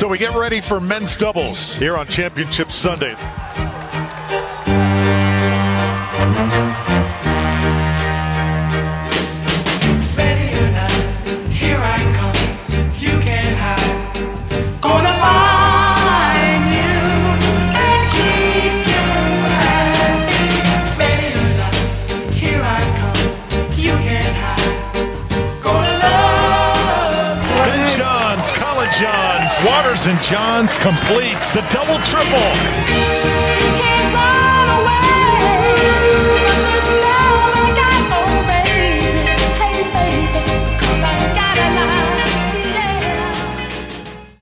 So we get ready for men's doubles here on Championship Sunday. Waters and Johns completes the double triple.